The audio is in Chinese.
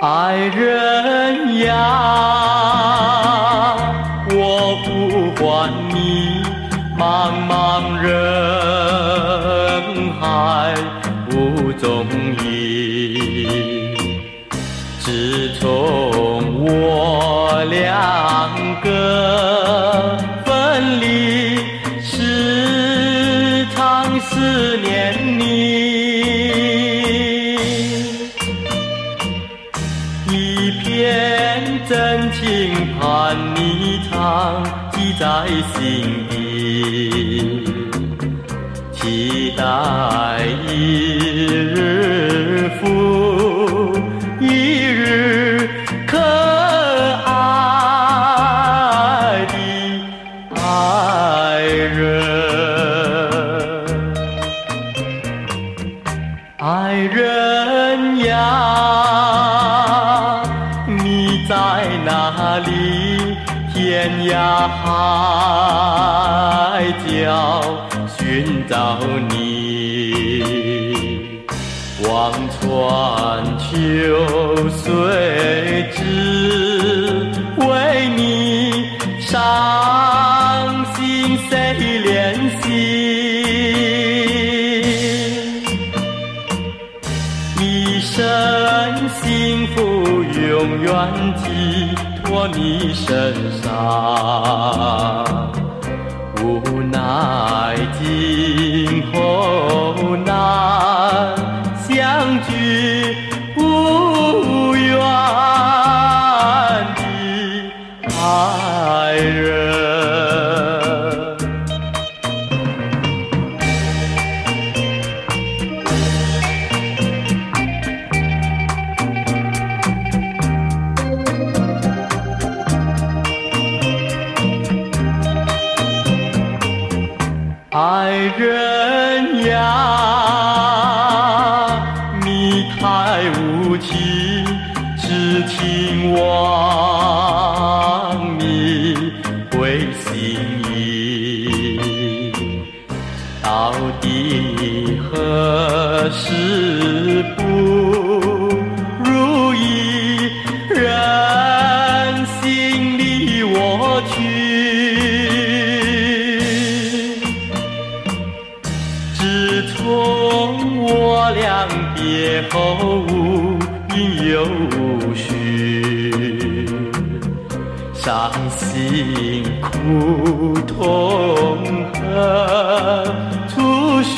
爱人呀，我呼唤你，茫茫人海无踪影。两个分离，时常思念你。一片真情盼你常记在心底，期待爱人，爱人呀，你在哪里？天涯海角寻找你，望穿秋水，只为你伤永远寄托你身上，无奈今后太无情，痴情忘你归心意，到底何时不如意？人心离我去。自从我俩别后应有绪，伤心苦痛恨处处